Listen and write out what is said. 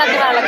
వాళ్ళకి వాళ్ళకి